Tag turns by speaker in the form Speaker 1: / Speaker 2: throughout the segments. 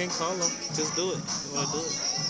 Speaker 1: can't call them. Just do it. You want to do it?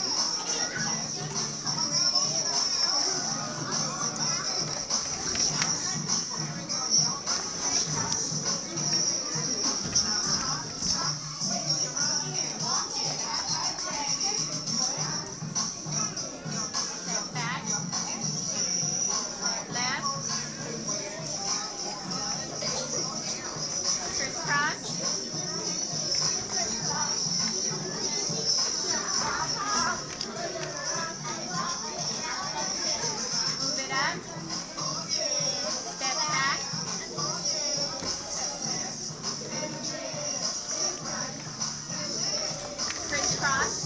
Speaker 2: Crisscross.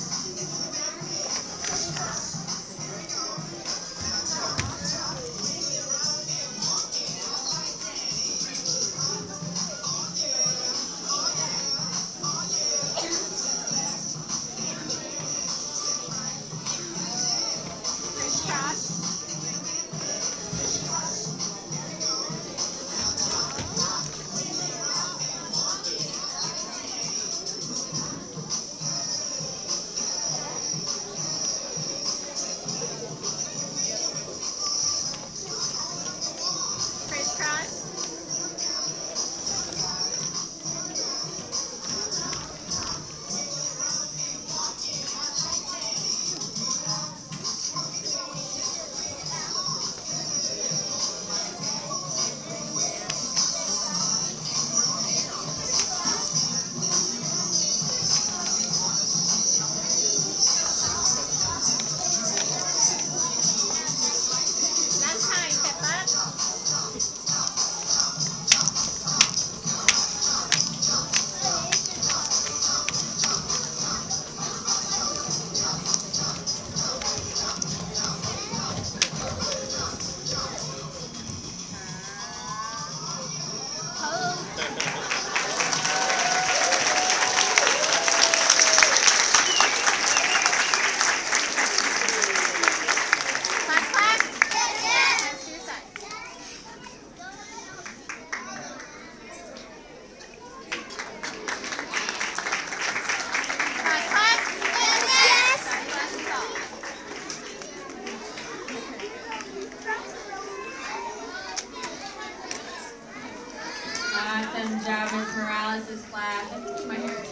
Speaker 3: Awesome job, Ms. Morales' class. I think my hair is